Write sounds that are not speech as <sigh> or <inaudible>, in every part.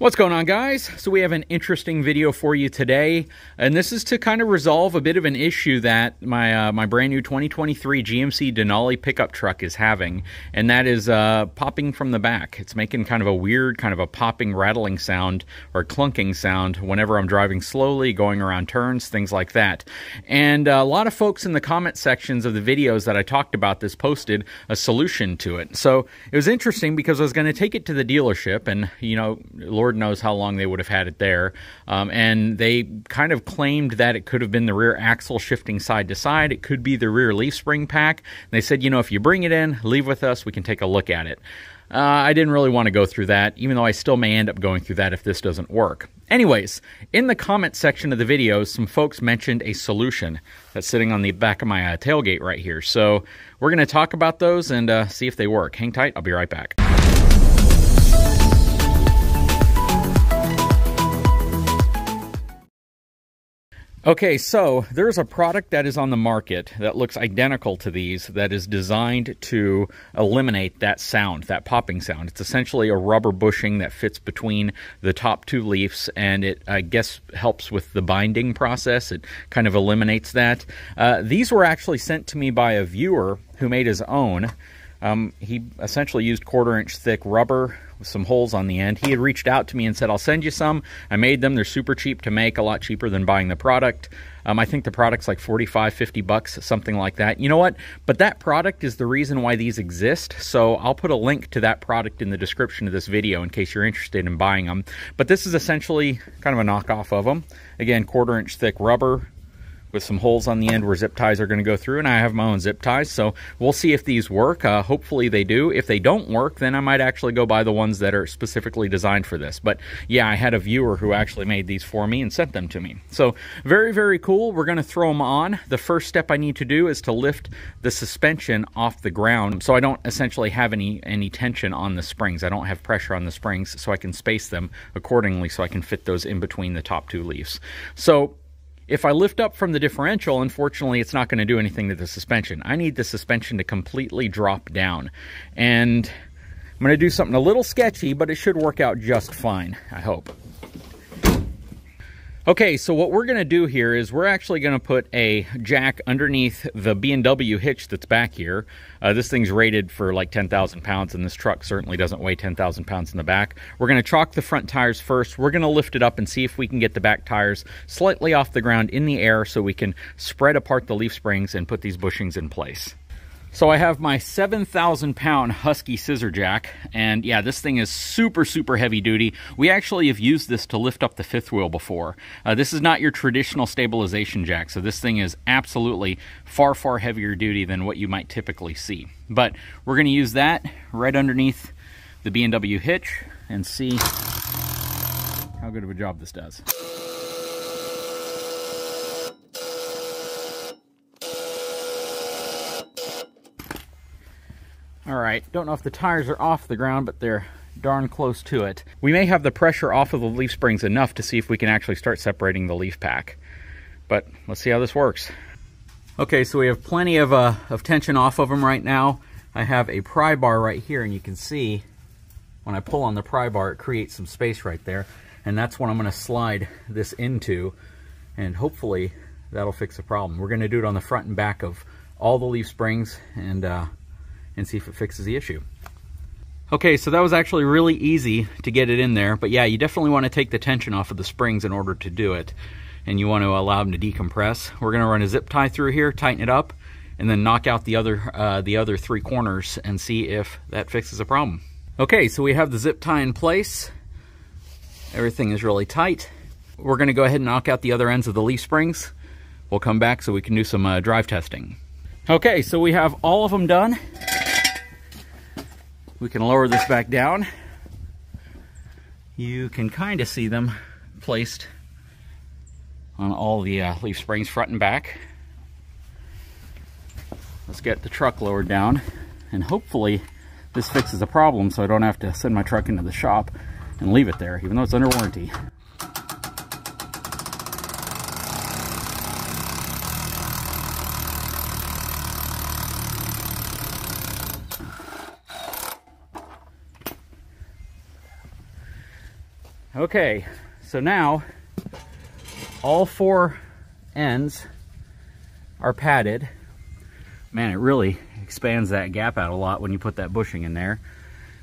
What's going on guys? So we have an interesting video for you today and this is to kind of resolve a bit of an issue that my uh, my brand new 2023 GMC Denali pickup truck is having and that is uh, popping from the back. It's making kind of a weird kind of a popping rattling sound or clunking sound whenever I'm driving slowly, going around turns, things like that. And a lot of folks in the comment sections of the videos that I talked about this posted a solution to it. So it was interesting because I was going to take it to the dealership and you know Lord Lord knows how long they would have had it there. Um, and they kind of claimed that it could have been the rear axle shifting side to side. It could be the rear leaf spring pack. And they said, you know, if you bring it in, leave with us, we can take a look at it. Uh, I didn't really want to go through that, even though I still may end up going through that if this doesn't work. Anyways, in the comment section of the video, some folks mentioned a solution that's sitting on the back of my uh, tailgate right here. So we're going to talk about those and uh, see if they work. Hang tight, I'll be right back. Okay, so there's a product that is on the market that looks identical to these that is designed to eliminate that sound, that popping sound. It's essentially a rubber bushing that fits between the top two leaves and it, I guess, helps with the binding process. It kind of eliminates that. Uh, these were actually sent to me by a viewer who made his own. Um, he essentially used quarter inch thick rubber with some holes on the end. He had reached out to me and said, I'll send you some. I made them. They're super cheap to make, a lot cheaper than buying the product. Um, I think the product's like 45, 50 bucks, something like that. You know what? But that product is the reason why these exist. So I'll put a link to that product in the description of this video in case you're interested in buying them. But this is essentially kind of a knockoff of them. Again, quarter inch thick rubber, with some holes on the end where zip ties are going to go through and I have my own zip ties so we'll see if these work. Uh, hopefully they do. If they don't work then I might actually go buy the ones that are specifically designed for this. But yeah I had a viewer who actually made these for me and sent them to me. So very very cool. We're going to throw them on. The first step I need to do is to lift the suspension off the ground so I don't essentially have any any tension on the springs. I don't have pressure on the springs so I can space them accordingly so I can fit those in between the top two leaves. So if I lift up from the differential, unfortunately, it's not going to do anything to the suspension. I need the suspension to completely drop down. And I'm going to do something a little sketchy, but it should work out just fine, I hope. Okay, so what we're going to do here is we're actually going to put a jack underneath the B&W hitch that's back here. Uh, this thing's rated for like 10,000 pounds, and this truck certainly doesn't weigh 10,000 pounds in the back. We're going to chalk the front tires first. We're going to lift it up and see if we can get the back tires slightly off the ground in the air so we can spread apart the leaf springs and put these bushings in place. So I have my 7,000 pound Husky scissor jack, and yeah, this thing is super, super heavy duty. We actually have used this to lift up the fifth wheel before. Uh, this is not your traditional stabilization jack, so this thing is absolutely far, far heavier duty than what you might typically see. But we're gonna use that right underneath the B&W hitch and see how good of a job this does. All right, don't know if the tires are off the ground, but they're darn close to it. We may have the pressure off of the leaf springs enough to see if we can actually start separating the leaf pack. But let's see how this works. Okay, so we have plenty of, uh, of tension off of them right now. I have a pry bar right here, and you can see when I pull on the pry bar, it creates some space right there. And that's what I'm gonna slide this into, and hopefully that'll fix the problem. We're gonna do it on the front and back of all the leaf springs, and uh, and see if it fixes the issue. Okay, so that was actually really easy to get it in there, but yeah, you definitely want to take the tension off of the springs in order to do it, and you want to allow them to decompress. We're going to run a zip tie through here, tighten it up, and then knock out the other, uh, the other three corners and see if that fixes a problem. Okay, so we have the zip tie in place. Everything is really tight. We're going to go ahead and knock out the other ends of the leaf springs. We'll come back so we can do some uh, drive testing. Okay, so we have all of them done. We can lower this back down. You can kind of see them placed on all the uh, leaf springs front and back. Let's get the truck lowered down and hopefully this fixes the problem so I don't have to send my truck into the shop and leave it there even though it's under warranty. Okay, so now all four ends are padded. Man, it really expands that gap out a lot when you put that bushing in there.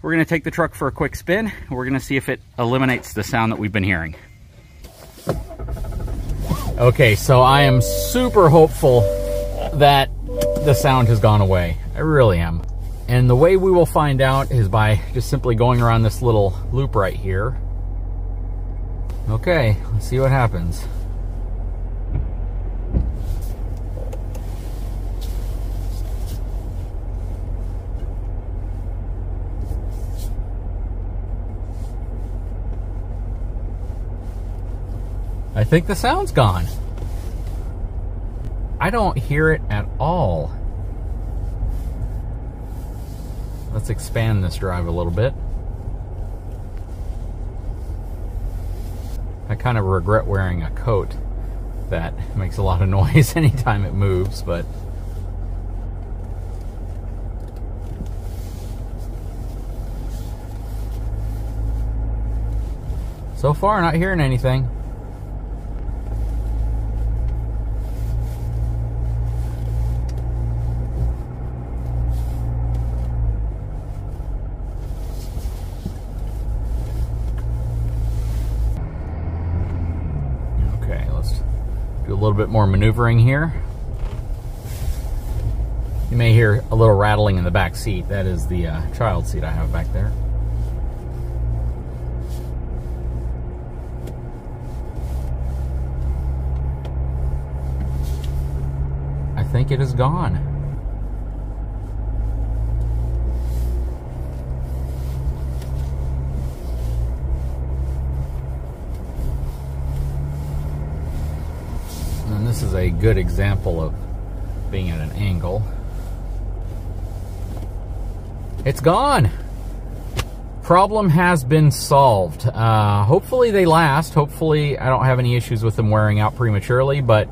We're gonna take the truck for a quick spin. We're gonna see if it eliminates the sound that we've been hearing. Okay, so I am super hopeful that the sound has gone away. I really am. And the way we will find out is by just simply going around this little loop right here. Okay, let's see what happens. I think the sound's gone. I don't hear it at all. Let's expand this drive a little bit. I kind of regret wearing a coat that <laughs> makes a lot of <laughs> noise anytime it moves, but so far not hearing anything. Little bit more maneuvering here. You may hear a little rattling in the back seat. That is the uh, child seat I have back there. I think it is gone. This is a good example of being at an angle. It's gone. Problem has been solved. Uh, hopefully they last. Hopefully I don't have any issues with them wearing out prematurely, but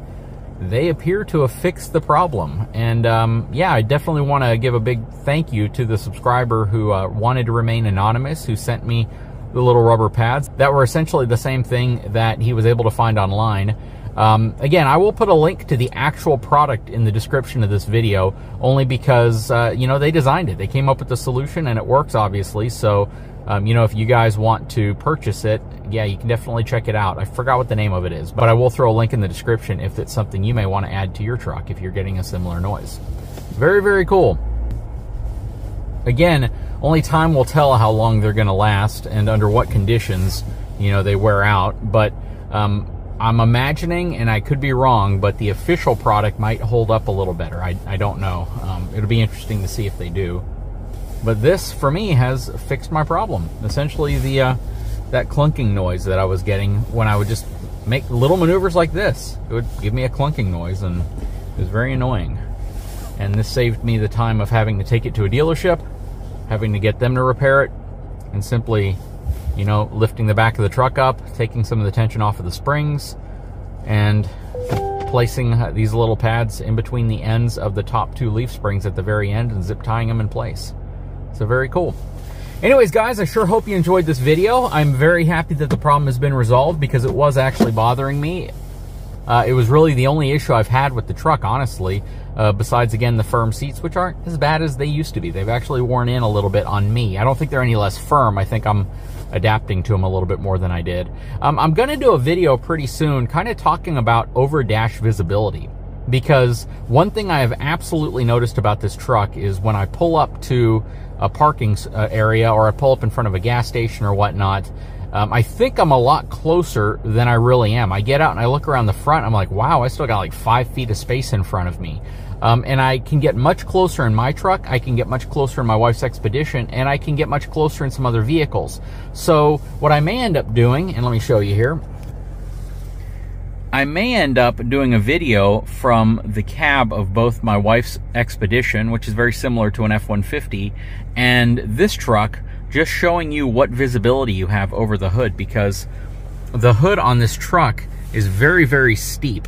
they appear to have fixed the problem. And um, yeah, I definitely want to give a big thank you to the subscriber who uh, wanted to remain anonymous, who sent me the little rubber pads that were essentially the same thing that he was able to find online. Um, again, I will put a link to the actual product in the description of this video, only because, uh, you know, they designed it. They came up with the solution and it works, obviously. So, um, you know, if you guys want to purchase it, yeah, you can definitely check it out. I forgot what the name of it is, but I will throw a link in the description if it's something you may want to add to your truck if you're getting a similar noise. Very, very cool. Again, only time will tell how long they're going to last and under what conditions, you know, they wear out. But um, I'm imagining, and I could be wrong, but the official product might hold up a little better. I, I don't know. Um, it'll be interesting to see if they do. But this, for me, has fixed my problem. Essentially, the uh, that clunking noise that I was getting when I would just make little maneuvers like this. It would give me a clunking noise, and it was very annoying. And this saved me the time of having to take it to a dealership, having to get them to repair it, and simply you know, lifting the back of the truck up, taking some of the tension off of the springs, and placing uh, these little pads in between the ends of the top two leaf springs at the very end and zip tying them in place. So very cool. Anyways, guys, I sure hope you enjoyed this video. I'm very happy that the problem has been resolved because it was actually bothering me. Uh, it was really the only issue I've had with the truck, honestly, uh, besides, again, the firm seats, which aren't as bad as they used to be. They've actually worn in a little bit on me. I don't think they're any less firm. I think I'm adapting to them a little bit more than I did. Um, I'm going to do a video pretty soon kind of talking about over dash visibility because one thing I have absolutely noticed about this truck is when I pull up to a parking uh, area or I pull up in front of a gas station or whatnot, um, I think I'm a lot closer than I really am. I get out and I look around the front. I'm like, wow, I still got like five feet of space in front of me. Um, and I can get much closer in my truck. I can get much closer in my wife's Expedition, and I can get much closer in some other vehicles. So what I may end up doing, and let me show you here, I may end up doing a video from the cab of both my wife's Expedition, which is very similar to an F-150, and this truck, just showing you what visibility you have over the hood, because the hood on this truck is very, very steep.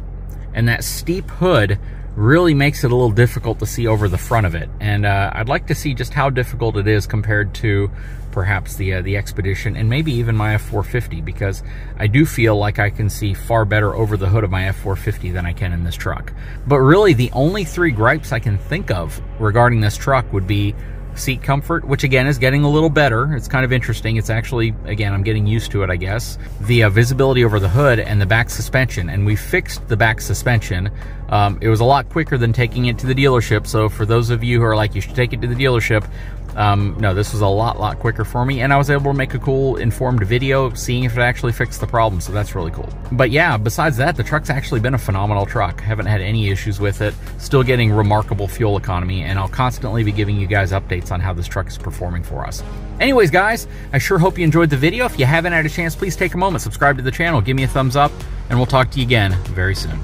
And that steep hood really makes it a little difficult to see over the front of it. And uh, I'd like to see just how difficult it is compared to perhaps the uh, the Expedition and maybe even my F450 because I do feel like I can see far better over the hood of my F450 than I can in this truck. But really the only three gripes I can think of regarding this truck would be seat comfort, which again is getting a little better. It's kind of interesting. It's actually, again, I'm getting used to it, I guess. The uh, visibility over the hood and the back suspension, and we fixed the back suspension. Um, it was a lot quicker than taking it to the dealership. So for those of you who are like, you should take it to the dealership, um, no, this was a lot, lot quicker for me, and I was able to make a cool informed video seeing if it actually fixed the problem, so that's really cool. But yeah, besides that, the truck's actually been a phenomenal truck. Haven't had any issues with it. Still getting remarkable fuel economy, and I'll constantly be giving you guys updates on how this truck is performing for us. Anyways, guys, I sure hope you enjoyed the video. If you haven't had a chance, please take a moment, subscribe to the channel, give me a thumbs up, and we'll talk to you again very soon.